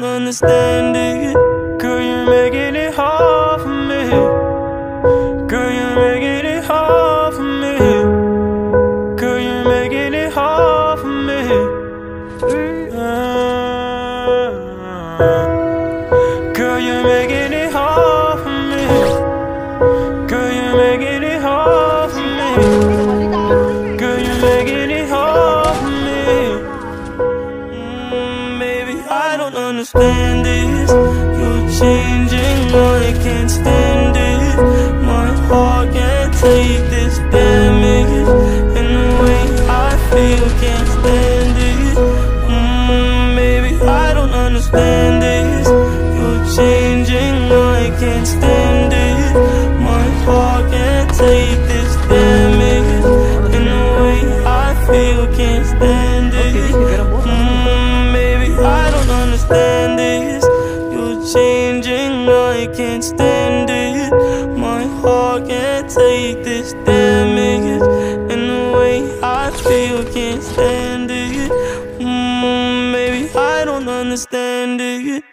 Mm, don't understand it. Girl, you're making it hard for me. Girl, you're making it hard for me. Girl, you're making it hard for me. Girl, I don't understand this. You're changing, I can't stand it. My heart can't take this damage. And the way I feel, can't stand it. Mm, baby, I don't understand this. You're changing, I can't stand it. My heart can't take this damage. And the way I feel, can't stand it. stand this. You're changing, I can't stand it. My heart can't take this damage, and the way I feel can't stand it. Mm, maybe I don't understand it.